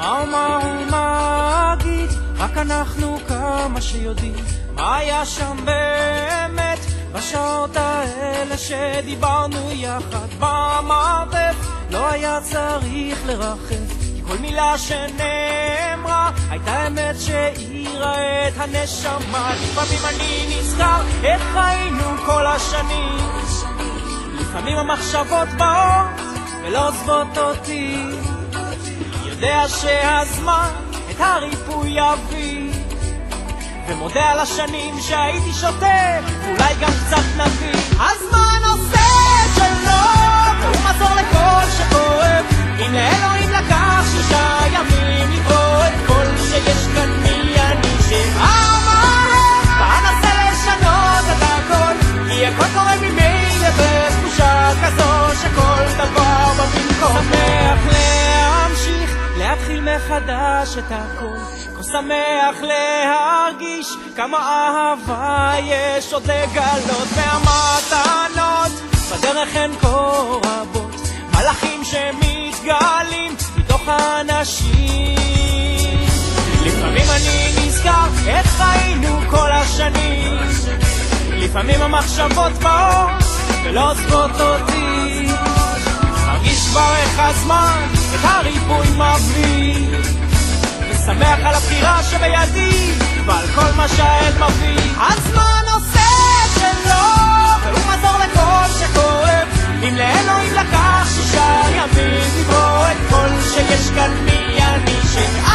מה ומה ומה אגיד, רק אנחנו כמה שיודעים מה היה שם באמת בשעות האלה שדיברנו יחד. במרתף לא היה צריך לרחף כל מילה שנאמרה הייתה אמת שהאירה את הנשמה. לפעמים אני נזכר איך היינו כל השנים. לפעמים המחשבות באות ולא עוזבות אותי יודע שהזמן את הריפוי יביא ומודה על השנים שהייתי שוטר, אולי גם קצת נביא. הזמן עושה מחדש את הכל. כה שמח להרגיש כמה אהבה יש. עוד לגלות והמתנות בדרך הן כה רבות. מלאכים שמתגלים מתוך האנשים. לפעמים אני נזכר איך היינו כל השנים. לפעמים המחשבות באות ולא עוזבות אותי כבר איך הזמן את הריבוי מביא. שמח על הבחירה שבידי ועל כל מה שהעת מביא. הזמן עושה את שלו והוא מזור לכל שכואב. אם לאלוהים לקח שישה ימים לברוא את כל שיש כאן מי אני שאר